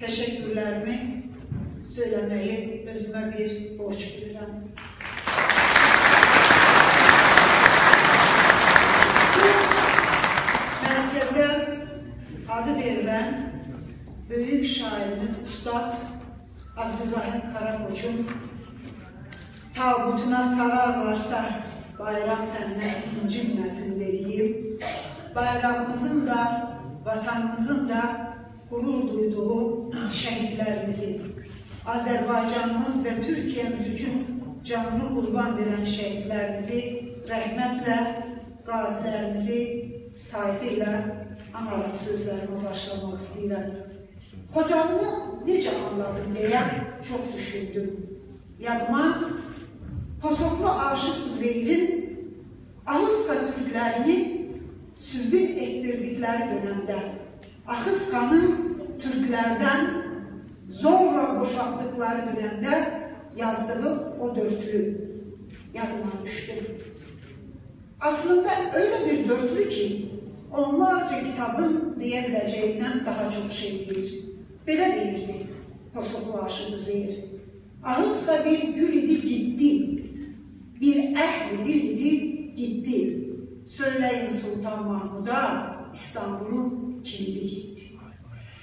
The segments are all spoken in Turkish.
teşekkürlerimi söylemeyi özüme bir borç bilirim. Merkeze adı verilen büyük şairimiz Ustad Abdurrahim Karakoç'un tabutuna sararlarsa bayrak senden incinmesin dediğim bayrağımızın da vatanımızın da gurur duyduğu şehitlerimizin Azerbaycanımız ve Türkiye'miz için canlı kurban veren şehitlerimizi rahmetle, gazilerimizi saygıyla anarak sözlerime başlamak istedim. Hocamı necə anladım deyə çok düşündüm. Yadıma Kosovlu Aşık Üzeyir'in Ahıska Türklerini sürgün ettirdikleri dönemde Ahıskan'ın Türklerden zorla boşalttıkları dönemde yazdığı o dörtlü yadıma düştü. Aslında öyle bir dörtlü ki onlarca kitabın diyebileceğinden daha çok şey değil. Belə deyirdi Kosovlu Aşık Üzeyir. Ağızla bir gül idi gitti, bir ehli dil idi gitti. Söyleyin Sultan Mahmud'a İstanbul'un kilidi getdi.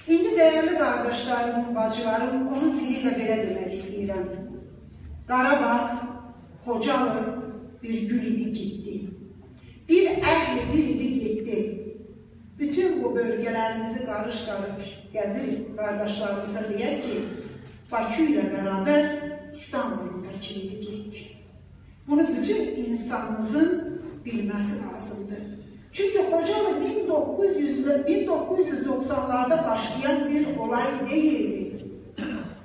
İndi dəyərli qardaşlarım, bacılarım, onun dili ilə belə demək istəyirəm. Qarabağ, Xocalı bir gül idi getdi. Bir əhli dil idi getdi. Bütün bu bölgələrimizi qarış-qarış gəzirik qardaşlarımıza deyək ki, Bakı ilə bərabər İstanbulun da kilidi getdi. Bunu bütün insanımızın bilməsi lazımdır. Çünki Xocalı 1900-də 1990'larda başlayan bir olay değildi.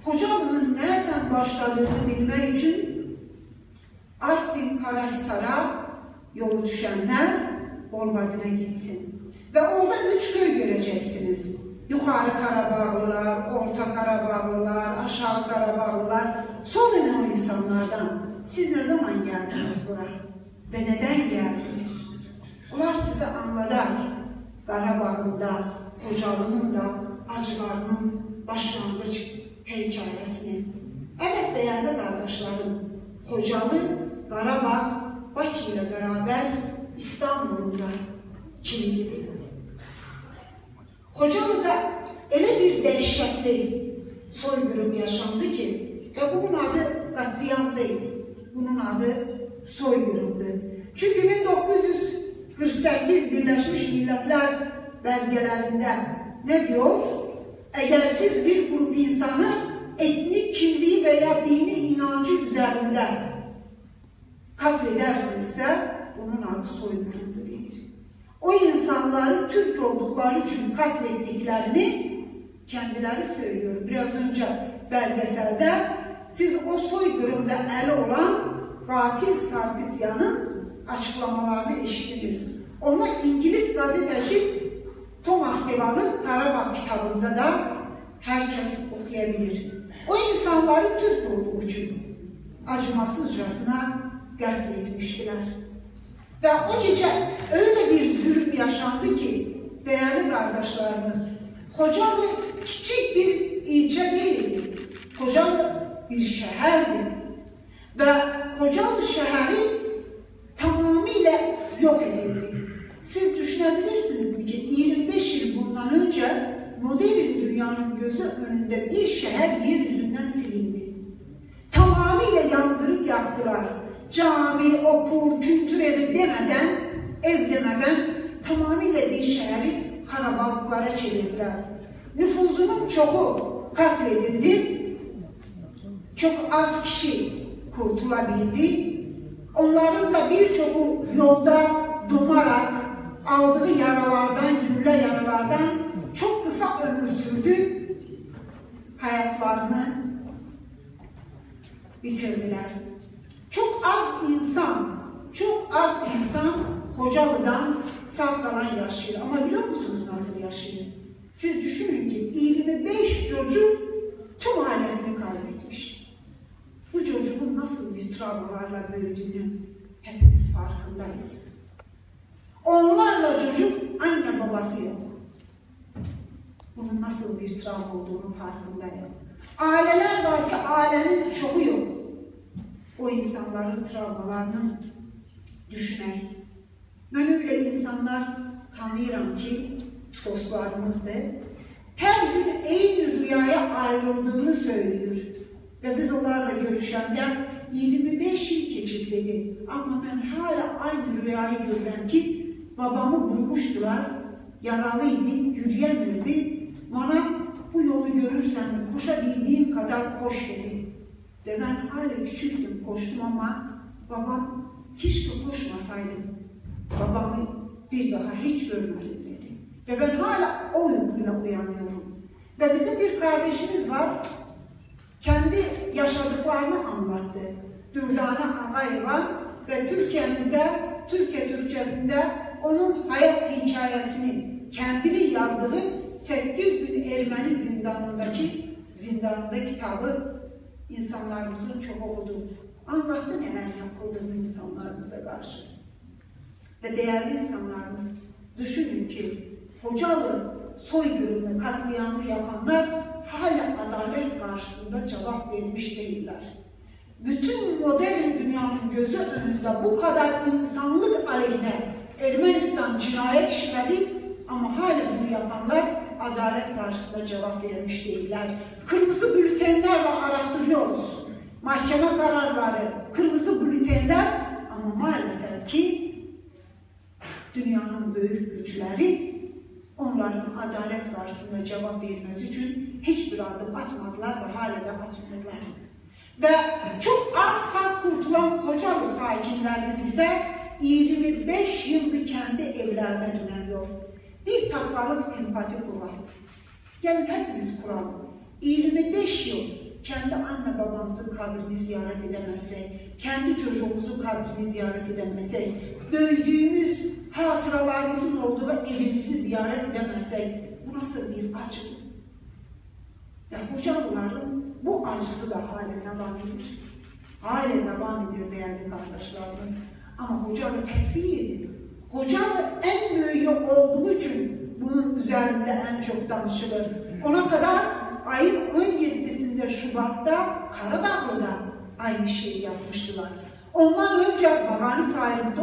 Hocalı'nın nereden başladığını bilmek için Artvin Karahisar'a yolu düşenler Bolvadin'e gitsin. Ve orada üç köy göreceksiniz. Yukarı Karabağlılar, Orta Karabağlılar, Aşağı Karabağlılar. Sorun o insanlardan. Siz ne zaman geldiniz buraya? Ve neden geldiniz? Onlar size anladar. Karabağ'ında, Kocalı'nın da acılarının başlangıç hikayesini. Evet değerli kardeşlerim, Kocalı, Karabağ, Bakü ile beraber İstanbul'un da kilididir. Kocalı'da öyle bir dehşetli soykırım yaşandı ki ve bunun adı katliam değil, bunun adı soykırımdı. Çünkü 1948 Birleşmiş Milletler belgelerinde ne diyor? Eğer siz bir grup insanı etnik kimliği veya dini inancı üzerinde katledersinizse bunun adı soykırımdı değil. O insanları Türk oldukları için katlettiklerini kendileri söylüyor. Biraz önce belgeselde siz o soykırımda eli olan katil Sarkisyan'ın açıklamalarını eşittiniz. Ona İngiliz gazeteci Thomas Devan'ın Karabağ kitabında da herkes okuyabilir. O insanları Türk olduğu için acımasızcasına katletmiştiler. Ve o gece öyle bir zulüm yaşandı ki değerli kardeşlerimiz, Kocalı küçük bir ilçe değildi. Kocalı bir şehirdi. Ve Kocalı şehri tamamıyla yok edildi. Mi ki 25 yıl bundan önce modern dünyanın gözü önünde bir şehir yeryüzünden silindi. Tamamıyla yandırıp yaktılar cami, okul, kültür evi demeden, ev demeden tamamıyla bir şehri karabalıklara çevirdiler. Nüfuzunun çoğu katledildi. Çok az kişi kurtulabildi. Onların da birçoğu yolda donarak aldığı yaralardan, gülle yaralardan çok kısa ömür sürdü. Hayatlarını bitirdiler. Çok az insan, çok az insan Hocalı'dan sağ kalan yaşıyor. Ama biliyor musunuz nasıl yaşıyor? Siz düşünün ki 25 çocuk tüm ailesini kaybetmiş. Bu çocuğun nasıl bir travmalarla büyüdüğünü hepimiz farkındayız. Onlarla çocuk anne babası yok. Bunun nasıl bir travma olduğunu farkındayım. Aileler var ki ailenin çoğu yok. O insanların travmalarını düşünmek. Ben öyle insanlar tanıyorum ki dostlarımızdır. Her gün aynı rüyaya ayrıldığını söylüyor. Ve biz onlarla görüşenden 25 yıl geçip. Ama ben hala aynı rüyayı görürüm ki babamı vurmuştular, yaralıydı, yürüyemirdi. Bana bu yolu görürsen de koşabildiğim kadar koş dedi. Ve ben hala küçüktüm, koştum ama babam keşke koşmasaydım. Babamı bir daha hiç görmedim dedi. Ve ben hala o uykuyla uyanıyorum. Ve bizim bir kardeşimiz var, kendi yaşadıklarını anlattı. Dürdane Ağayıvan ve Türkiye'mizde, Türkiye Türkçesinde onun hayat hikayesini, kendini yazdığı 800 gün Ermeni zindanındaki zindanında kitabı insanlarımızın çok okudu. Anlattı neler yapıldığını insanlarımıza karşı. Ve değerli insanlarımız düşünün ki Hocalı soykırımını, katliamı yapanlar hala adalet karşısında cevap vermiş değiller. Bütün modern dünyanın gözü önünde bu kadar insanlık aleyhine Ermenistan cinayet işledi ama hala bunu yapanlar adalet karşısında cevap vermiş değiller. Kırmızı bültenlerle arattırıyoruz. Mahkeme kararları, kırmızı bültenler ama maalesef ki dünyanın büyük güçleri onların adalet karşısında cevap vermesi için hiçbir adım atmadılar ve hala da atmıyorlar. Ve çok az sağ kurtulan Kocaeli sakinlerimiz ise 25 yıldır kendi evlerine dönüyor. Bir dakikalık empati kuralım. Gelin hepimiz kuralım. 25 yıl kendi anne babamızın kabrini ziyaret edemezsek, kendi çocuğumuzun kabrini ziyaret edemezsek, büyüdüğümüz hatıralarımızın olduğu evimizi ziyaret edemezsek, bu nasıl bir acı? Ya hocalıların bu acısı da hale devam edir. Hale devam edir değerli kardeşlerimiz. Ama hocalı tekfiye edin. Hocalı en büyüğü olduğu için bunun üzerinde en çok danışılır. Ona kadar ayın 17'sinde Şubat'ta Karadağlı'da aynı şeyi yapmıştılar. Ondan önce Bahani Sahibi'de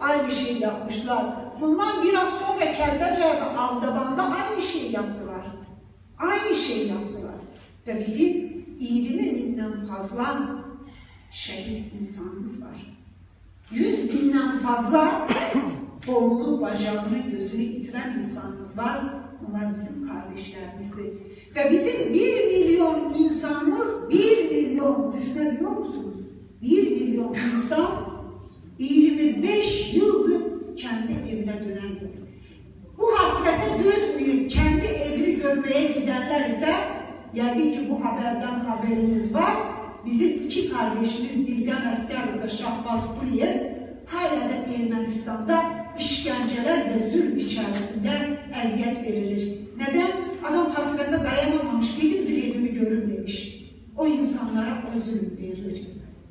aynı şeyi yapmışlar. Bundan biraz sonra Kelbecer'de Aldaban'da aynı şeyi yaptılar. Aynı şeyi yaptılar. Ve bizim 20 binden fazla şehit insanımız var. 100 binden fazla kolunu, bacağını, gözünü yitiren insanımız var. Onlar bizim kardeşlerimizdi. Ve bizim bir milyon insanımız, bir milyon düşünebiliyor musunuz? Bir milyon insan 25 yıldır kendi evine dönemiyor. Bu hasrete düzmeyip kendi evini görmeye gidenler ise yani ki bu haberden haberiniz var. Bizim iki kardeşimiz Dildem Esker ve Şahbaz Kuliyev hala da Ermenistan'da işkenceler ve zulm içerisinde eziyet verilir. Neden? Adam hasrete dayanamamış, gidin bir evimi görün demiş. O insanlara o zulüm verilir.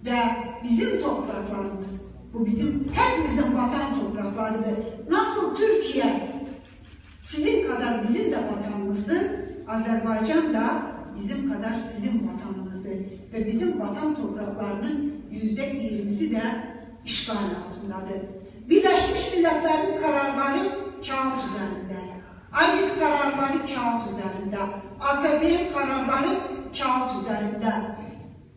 Ve bizim topraklarımız, bu bizim hepimizin vatan topraklarıdır. Nasıl Türkiye sizin kadar bizim de vatanımızdı, Azerbaycan da bizim kadar sizin vatanımızdı. Ve bizim vatan topraklarının yüzde yirmisi de işgal altındadır. Birleşmiş Milletler'in kararları kağıt üzerinde. Aydit kararları kağıt üzerinde. AKP'nin kararları kağıt üzerinde.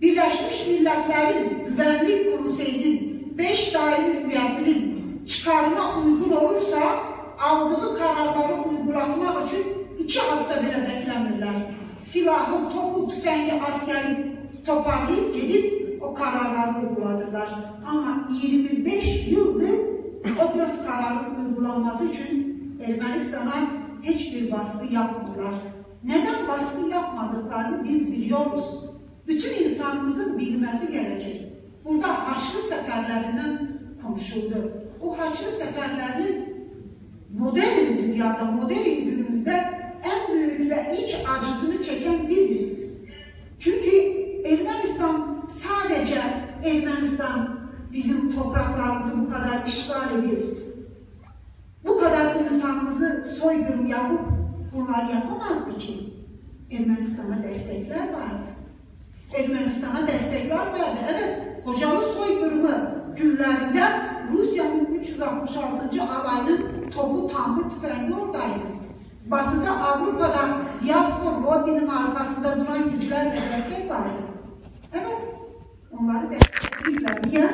Birleşmiş Milletler'in Güvenlik Konseyi'nin beş daimi üyesinin çıkarına uygun olursa aldığı kararları uygulatmak için iki hafta bile beklemirler. Silahı, topu, tüfengi, askeri toparlayıp gidip o kararları uyguladılar. Ama 25 yıldır o dört kararın uygulanması için Ermenistan'a hiçbir baskı yapmıyorlar. Neden baskı yapmadıklarını biz biliyoruz. Bütün insanımızın bilmesi gerekir. Burada Haçlı seferlerinden konuşuldu. O Haçlı seferlerinin modern dünyada, modern günümüzde en büyük ve ilk acısını çeken biziz. Çünkü Ermenistan sadece Ermenistan bizim topraklarımızı bu edip bu kadar insanımızı soykırım yapıp bunlar yapamazdı ki. Ermenistan'a destekler vardı. Ermenistan'a destekler vardı. Evet, Hocalı soykırımı günlerinde Rusya'nın 366. alayının topu, tankı, tüfeği oradaydı. Batı'da, Avrupa'da diaspor lobinin arkasında duran güçlerle destek vardı. Evet, onları destekliyorlar. Niye?